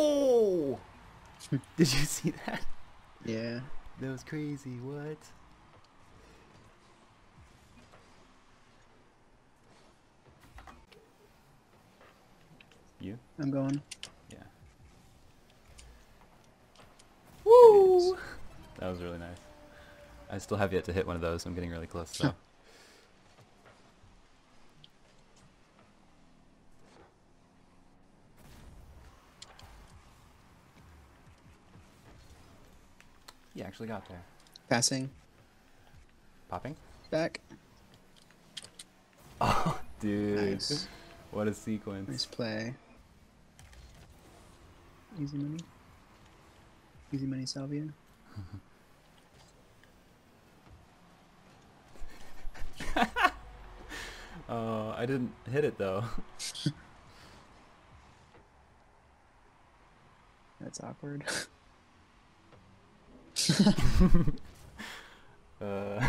Oh! Did you see that? Yeah. That was crazy. What? You? I'm going. Yeah. Woo! That was really nice. I still have yet to hit one of those. I'm getting really close though. you actually got there. Passing. Popping? Back. Oh, dude. Nice. What a sequence. Nice play. Easy money. Easy money, Salvia. Oh, I didn't hit it though. That's awkward. Uh.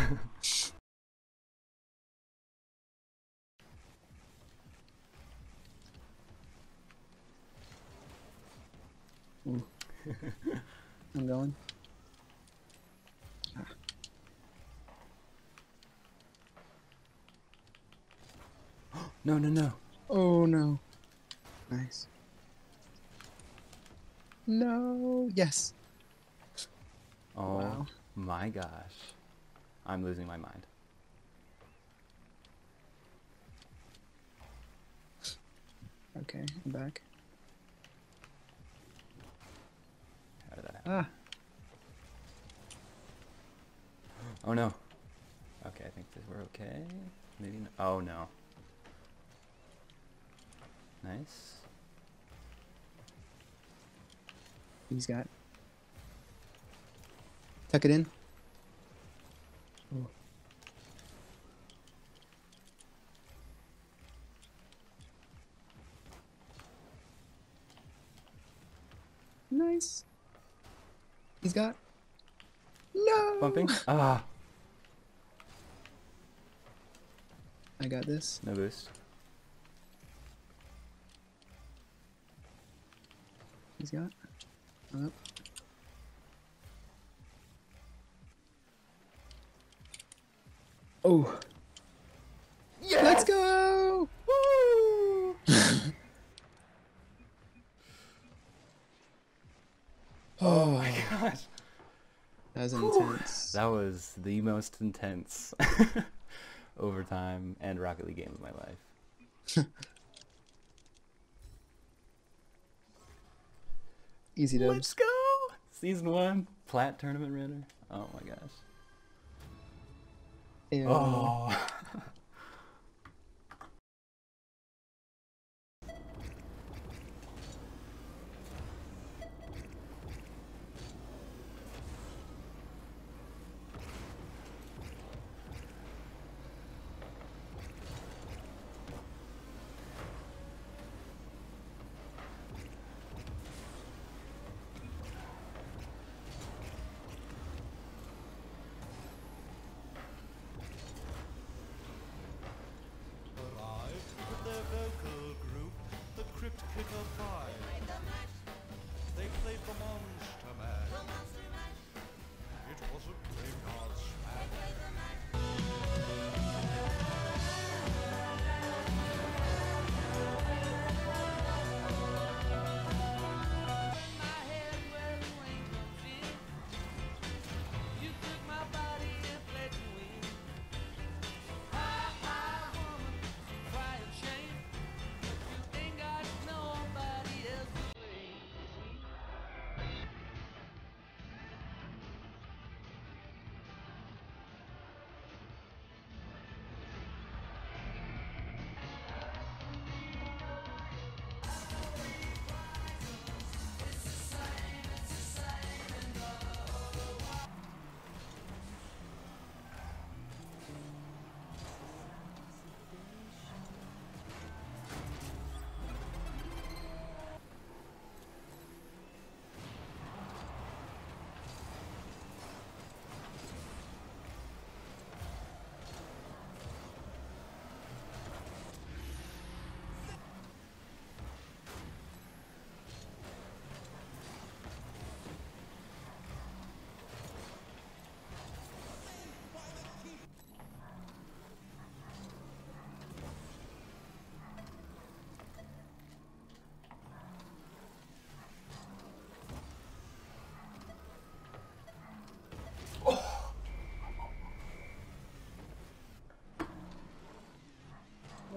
I'm going. no, no, no. Oh no. Nice. No. Yes. Oh Wow. my gosh. I'm losing my mind. Okay, I'm back. How did that happen? Ah. Oh no. Okay, I think that we're okay. Maybe no. Oh no. Nice. He's got. Tuck it in. Nice. He's got. No. Bumping? Ah, I got this. no boost. He's got. Up. Oh. Let's go! Woo! oh my gosh. That was intense. That was the most intense overtime and Rocket League game of my life. Easy dubs. Let's go! Season one, plat tournament runner. Oh my gosh. ああ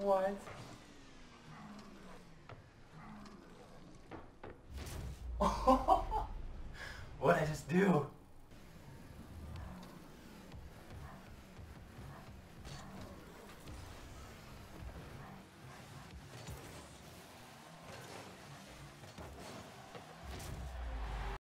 was.